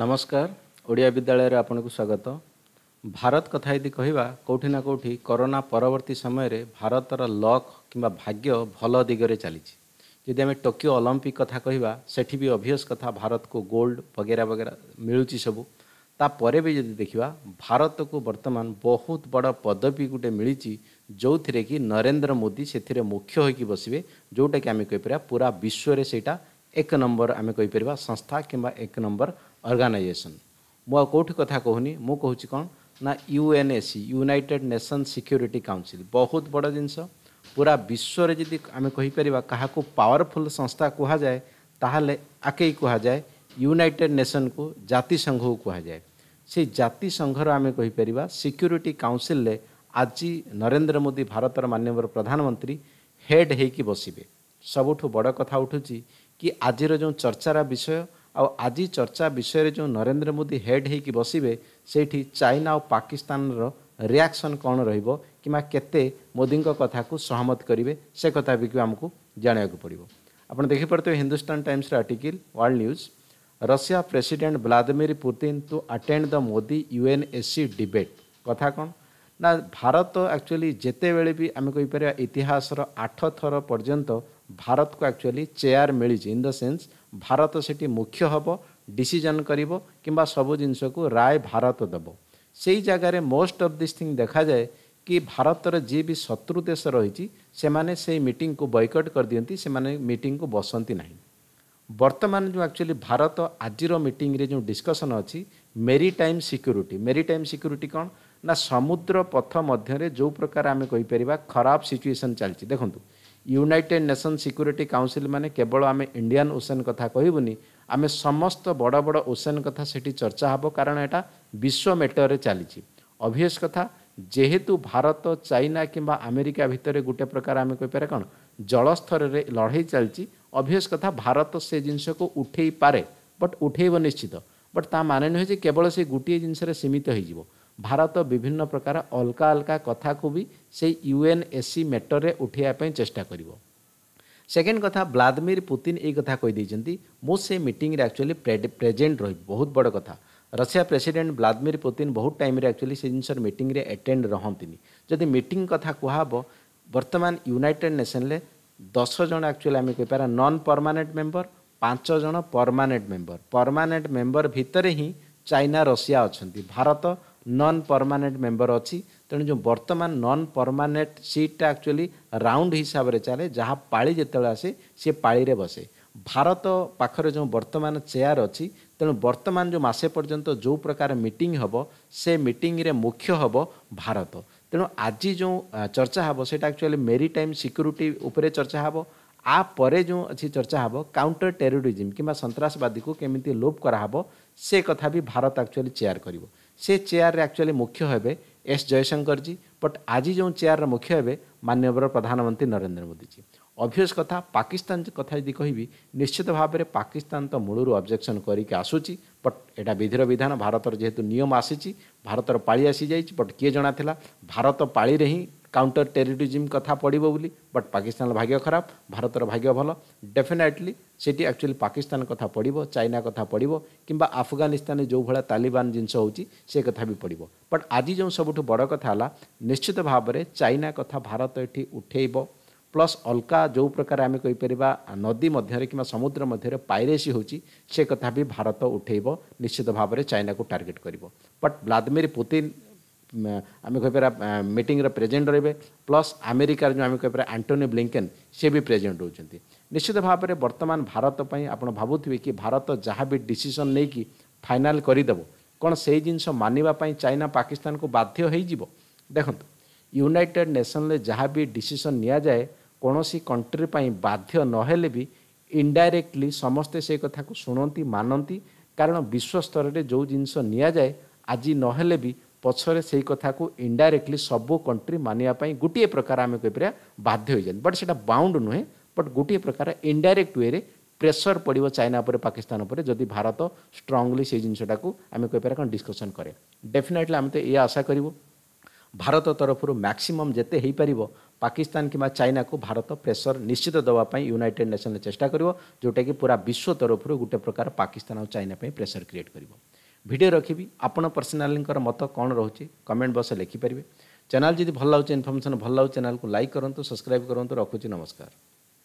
ନମସ୍କାର ଓଡ଼ିଆ ବିଦ୍ୟାଳୟରେ ଆପଣଙ୍କୁ ସ୍ୱାଗତ ଭାରତ କଥା ଯଦି କହିବା କେଉଁଠି ନା କେଉଁଠି କରୋନା ପରବର୍ତ୍ତୀ ସମୟରେ ଭାରତର ଲକ୍ କିମ୍ବା ଭାଗ୍ୟ ଭଲ ଦିଗରେ ଚାଲିଛି ଯଦି ଆମେ ଟୋକିଓ ଅଲମ୍ପିକ୍ କଥା କହିବା ସେଠି ବି ଅଭିୟସ୍ କଥା ଭାରତକୁ ଗୋଲ୍ଡ ବଗେରା ବଗେରା ମିଳୁଛି ସବୁ ତାପରେ ବି ଯଦି ଦେଖିବା ଭାରତକୁ ବର୍ତ୍ତମାନ ବହୁତ ବଡ଼ ପଦବୀ ଗୋଟେ ମିଳିଛି ଯେଉଁଥିରେ କି ନରେନ୍ଦ୍ର ମୋଦି ସେଥିରେ ମୁଖ୍ୟ ହୋଇକି ବସିବେ ଯେଉଁଟାକି ଆମେ କହିପାରିବା ପୁରା ବିଶ୍ୱରେ ସେଇଟା ଏକ ନମ୍ବର ଆମେ କହିପାରିବା ସଂସ୍ଥା କିମ୍ବା ଏକ ନମ୍ବର ଅର୍ଗାନାଇଜେସନ୍ ମୁଁ ଆଉ କେଉଁଠି କଥା କହୁନି ମୁଁ କହୁଛି କ'ଣ ନା U N A C united nation security council ବହୁତ ବଡ଼ ଜିନିଷ ପୁରା ବିଶ୍ୱରେ ଯଦି ଆମେ କହିପାରିବା କାହାକୁ ପାୱାରଫୁଲ୍ ସଂସ୍ଥା କୁହାଯାଏ ତାହେଲେ ଆକେଇ କୁହାଯାଏ ୟୁନାଇଟେଡ଼ ନେସନ୍କୁ ଜାତିସଂଘକୁ କୁହାଯାଏ ସେ ଜାତିସଂଘର ଆମେ କହିପାରିବା ସିକ୍ୟୁରିଟି କାଉନସିଲ୍ରେ ଆଜି ନରେନ୍ଦ୍ର ମୋଦି ଭାରତର ମାନ୍ୟବର ପ୍ରଧାନମନ୍ତ୍ରୀ ହେଡ଼୍ ହୋଇକି ବସିବେ ସବୁଠୁ ବଡ଼ କଥା ଉଠୁଛି କି ଆଜିର ଯେଉଁ ଚର୍ଚ୍ଚାର ବିଷୟ ଆଉ ଆଜି ଚର୍ଚ୍ଚା ବିଷୟରେ ଯେଉଁ ନରେନ୍ଦ୍ର ମୋଦି ହେଡ୍ ହେଇକି ବସିବେ ସେଇଠି ଚାଇନା ଆଉ ପାକିସ୍ତାନର ରିଆକ୍ସନ୍ କ'ଣ ରହିବ କିମ୍ବା କେତେ ମୋଦିଙ୍କ କଥାକୁ ସହମତ କରିବେ ସେ କଥା ବି ଆମକୁ ଜାଣିବାକୁ ପଡ଼ିବ ଆପଣ ଦେଖିପାରୁଥିବେ Hindustan ଟାଇମ୍ସର article world news Russia president Vladimir Putin to attend the Modi UNSC debate କଥା କ'ଣ ନା ଭାରତ ଆକ୍ଚୁଆଲି ଯେତେବେଳେ ବି ଆମେ କହିପାରିବା ଇତିହାସର ଆଠ ଥର ପର୍ଯ୍ୟନ୍ତ ଭାରତକୁ ଆକ୍ଚୁଆଲି ଚେୟାର ମିଳିଛି ଇନ୍ ଦ ସେନ୍ସ ଭାରତ ସେଠି ମୁଖ୍ୟ ହେବ ଡିସିଜନ୍ କରିବ କିମ୍ବା ସବୁ ଜିନିଷକୁ ରାୟ ଭାରତ ଦେବ ସେଇ ଜାଗାରେ ମୋଷ୍ଟ ଅଫ୍ ଦିସ୍ ଥିଙ୍ଗ ଦେଖାଯାଏ କି ଭାରତର ଯିଏ ବି ଶତ୍ରୁ ଦେଶ ରହିଛି ସେମାନେ ସେଇ ମିଟିଂକୁ ବୟକଟ୍ କରିଦିଅନ୍ତି ସେମାନେ ମିଟିଂକୁ ବସନ୍ତି ନାହିଁ ବର୍ତ୍ତମାନ ଯେଉଁ ଆକ୍ଚୁଆଲି ଭାରତ ଆଜିର ମିଟିଂରେ ଯେଉଁ ଡିସ୍କସନ୍ ଅଛି ମେରିଟାଇମ୍ ସିକ୍ୟୁରିଟି ମେରିଟାଇମ୍ ସିକ୍ୟୁରିଟି କ'ଣ ନା ସମୁଦ୍ର ପଥ ମଧ୍ୟରେ ଯେଉଁ ପ୍ରକାର ଆମେ କହିପାରିବା ଖରାପ ସିଚୁଏସନ୍ ଚାଲିଛି ଦେଖନ୍ତୁ ୟୁନାଇଟେଡ୍ ନେସନ୍ ସିକ୍ୟୁରିଟି କାଉନସିଲ୍ ମାନେ କେବଳ ଆମେ ଇଣ୍ଡିଆନ୍ ଓସେନ୍ କଥା କହିବୁନି ଆମେ ସମସ୍ତ ବଡ଼ ବଡ଼ ଓସେନ୍ କଥା ସେଠି ଚର୍ଚ୍ଚା ହେବ କାରଣ ଏଇଟା ବିଶ୍ୱ ମେଟରରେ ଚାଲିଛି ଅଭିୟସ୍ କଥା ଯେହେତୁ ଭାରତ ଚାଇନା କିମ୍ବା ଆମେରିକା ଭିତରେ ଗୋଟେ ପ୍ରକାର ଆମେ କହିପାରିବା କ'ଣ ଜଳସ୍ତରରେ ଲଢ଼େଇ ଚାଲିଛି ଅଭିୟସ୍ କଥା ଭାରତ ସେ ଜିନିଷକୁ ଉଠେଇ ପାରେ ବଟ୍ ଉଠେଇବ ନିଶ୍ଚିତ ବଟ୍ ତା ମାନେ ନୁହେଁ ଯେ କେବଳ ସେ ଗୋଟିଏ ଜିନିଷରେ ସୀମିତ ହୋଇଯିବ ଭାରତ ବିଭିନ୍ନ ପ୍ରକାର ଅଲଗା ଅଲଗା କଥାକୁ ବି ସେଇ ୟୁଏନ୍ଏସ୍ସି ମେଟରରେ ଉଠାଇବା ପାଇଁ ଚେଷ୍ଟା କରିବ ସେକେଣ୍ଡ କଥା ଭ୍ଲାଦିମିର ପୁତିନ ଏଇ କଥା କହିଦେଇଛନ୍ତି ମୁଁ ସେ ମିଟିଂରେ ଆକ୍ଚୁଆଲି ପ୍ରେଜେଣ୍ଟ ରହିବି ବହୁତ ବଡ଼ କଥା ରଷିଆ ପ୍ରେସିଡେଣ୍ଟ ଭ୍ଲାଦିମିର ପୁତିନ ବହୁତ ଟାଇମ୍ରେ ଆକ୍ଚୁଆଲି ସେ ଜିନିଷର ମିଟିଂରେ ଆଟେଣ୍ଡ ରହନ୍ତିନି ଯଦି ମିଟିଂ କଥା କୁହାହେବ ବର୍ତ୍ତମାନ ୟୁନାଇଟେଡ଼ ନେସନରେ ଦଶ ଜଣ ଆକ୍ଚୁଆଲି ଆମେ କହିପାରିବା ନନ୍ ପରମାନେଣ୍ଟ ମେମ୍ବର ପାଞ୍ଚ ଜଣ ପରମାନେଣ୍ଟ ମେମ୍ବର ପରମାନେଣ୍ଟ ମେମ୍ବର ଭିତରେ ହିଁ ଚାଇନା ରଷିଆ ଅଛନ୍ତି ଭାରତ ନନ୍ ପରମାନେଣ୍ଟ ମେମ୍ବର ଅଛି ତେଣୁ ଯେଉଁ ବର୍ତ୍ତମାନ ନନ୍ ପରମାନେଣ୍ଟ ସିଟ୍ଟା ଆକ୍ଚୁଆଲି ରାଉଣ୍ଡ ହିସାବରେ ଚାଲେ ଯାହା ପାଳି ଯେତେବେଳେ ଆସେ ସେ ପାଳିରେ ବସେ ଭାରତ ପାଖରେ ଯେଉଁ ବର୍ତ୍ତମାନ ଚେୟାର ଅଛି ତେଣୁ ବର୍ତ୍ତମାନ ଯେଉଁ ମାସେ ପର୍ଯ୍ୟନ୍ତ ଯେଉଁ ପ୍ରକାର ମିଟିଂ ହେବ ସେ ମିଟିଂରେ ମୁଖ୍ୟ ହେବ ଭାରତ ତେଣୁ ଆଜି ଯେଉଁ ଚର୍ଚ୍ଚା ହେବ ସେଇଟା ଆକ୍ଚୁଆଲି ମେରିଟାଇମ୍ ସିକ୍ୟୁରିଟି ଉପରେ ଚର୍ଚ୍ଚା ହେବ ଆ ପରେ ଯେଉଁ ଅଛି ଚର୍ଚ୍ଚା ହେବ କାଉଣ୍ଟର ଟେରୋରିଜିମ୍ କିମ୍ବା ସନ୍ତାସବାଦୀକୁ କେମିତି ଲୋପ୍ କରାହେବ ସେ କଥା ବି ଭାରତ ଆକ୍ଚୁଆଲି ଚେୟାର କରିବ ସେ ଚେୟାରରେ ଆକ୍ଚୁଆଲି ମୁଖ୍ୟ ହେବେ ଏସ୍ ଜୟଶଙ୍କରଜୀ ବଟ୍ ଆଜି ଯେଉଁ ଚେୟାରର ମୁଖ୍ୟ ହେବେ ମାନ୍ୟବର ପ୍ରଧାନମନ୍ତ୍ରୀ ନରେନ୍ଦ୍ର ମୋଦିଜୀ ଅଭିୟସ୍ କଥା ପାକିସ୍ତାନ କଥା ଯଦି କହିବି ନିଶ୍ଚିତ ଭାବରେ ପାକିସ୍ତାନ ତ ମୂଳରୁ ଅବଜେକ୍ସନ୍ କରିକି ଆସୁଛି ବଟ୍ ଏଇଟା ବିଧିର ବିଧାନ ଭାରତର ଯେହେତୁ ନିୟମ ଆସିଛି ଭାରତର ପାଳି ଆସିଯାଇଛି ବଟ୍ କିଏ ଜଣାଥିଲା ଭାରତ ପାଳିରେ ହିଁ काउंटर टेरिटोरिज्म कथा पड़े बोली बट पाकिस्तान भाग्य खराब भारतर भाग्य भल डेफिनेटली सेठी एक्चुअली पाकिस्तान कथा पड़ चाइना कथा पड़ कि आफगानिस्तान जो भाया तालिबान जिनस हो कथा भी पड़ बट आज जो सब बड़ कथा निश्चित भाव में चाइना कथा भारत ये उठेब प्लस अलका जो प्रकार आम कहीपर नदी मध्य कि समुद्र मध्य पायरेसी हो कथा भी भारत उठेब निश्चित भाव में चाइना को टार्गेट कर बट व्लादिमिर पुतिन आम कहीपर मीटिंग प्रेजेन्ट रे प्लस आमेरिकार जो आम कहीपर आंटोनी ब्लिंकेन सी भी प्रेजेन्ट रोचे निश्चित भाव में बर्तमान भारत आप भावुवे कि भारत जहाँ भी डसीसन नहीं कि फाइनाल करदेव कौन से जिनस मानवाई चाइना पाकिस्तान को बाध्य हो देखु यूनाइटेड नेशन जहाँ भी डिसीजन निजाए कौन सी कंट्री बाध्य नहेले भी इनडायरेक्टली समस्ते से कथा को शुणी मानती कारण विश्व स्तर में जो जिनस निजाए आज नहेले বছরে সেই কথা কো ইনডাইরেক্টলি সব কান্ট্রি মানিয়া পাই গুটিয়ে প্রকার আমি কই পারে বাধ্য হই যায় বাট সেটা बाउंड নহ বাট গুটিয়ে প্রকার ইনডাইরেক্ট ওয়ে রে প্রেসার পড়িব চায়না উপরে পাকিস্তান উপরে যদি ভারত স্ট্রংলি সেই জিনসটা কো আমি কই পারে কন ডিসকাশন করে डेफिनेटলি আমি তে ই আশা করিব ভারত তরফরো ম্যাক্সিমাম জেতে হই পারিব পাকিস্তান কিমা চায়না কো ভারত প্রেসার নিশ্চিত দবা পাই ইউনাইটেড নেশন চেষ্টা করিব জোটা কি পুরা বিশ্ব তরফরো গুটিয়ে প্রকার পাকিস্তান ও চায়না পাই প্রেসার ক্রিয়েট করিব ଭିଡ଼ିଓ ରଖିବି ଆପଣ ପର୍ସନାଲିଙ୍କର ମତ କ'ଣ ରହୁଛି କମେଣ୍ଟ ବକ୍ସରେ ଲେଖିପାରିବେ ଚ୍ୟାନେଲ୍ ଯଦି ଭଲ ଲାଗୁଛି ଇନଫର୍ମେସନ୍ ଭଲ ଲାଗୁଛି ଚ୍ୟାନେଲ୍କୁ ଲାଇକ୍ କରନ୍ତୁ ସବସ୍କ୍ରାଇବ୍ କରନ୍ତୁ ରଖୁଛି ନମସ୍କାର